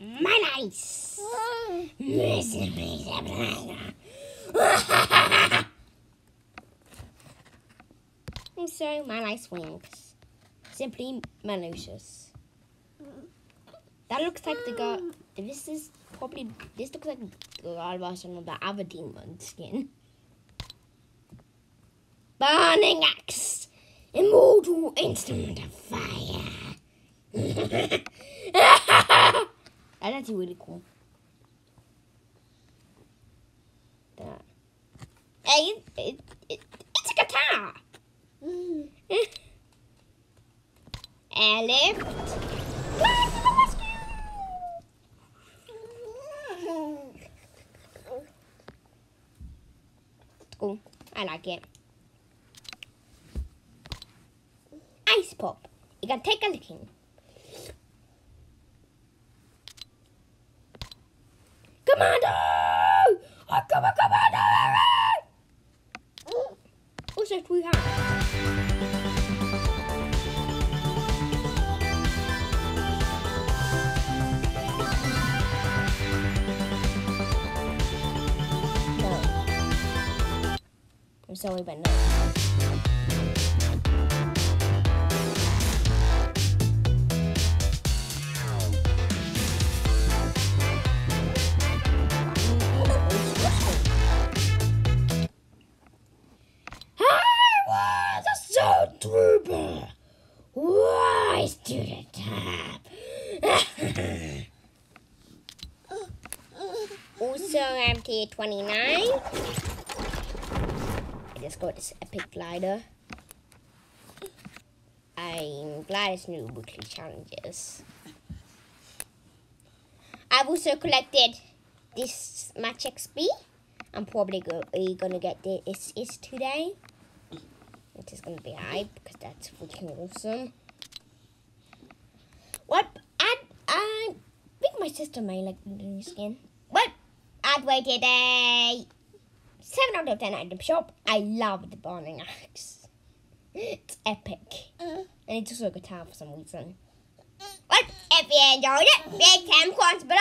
nice. and so my nice wings. Simply malicious. That looks like the girl. This is probably. This looks like the girl version of the other demon skin. Burning axe. Immortal instrument of fire. That's really cool. That. Hey, it, it, it, it's a guitar. Mm-hmm. Airlift. Fly to the rescue. It's cool. I like it. Ice pop. You can take a licking. Commando! I come a commando! Also, we have. I'm sorry, but no. Trooper. Rise to the top. also, I'm tier 29. I just got this epic glider. I'm glad it's new weekly challenges. I've also collected this match XP. I'm probably go- gonna get this is today. It is gonna be high because that's freaking awesome. What? I I think my sister may like the new skin. What? I'd waited a seven out of ten at the shop. I love the burning axe. It's epic, and it's also a guitar for some reason. What? if you enjoyed it, leave 10 comments below.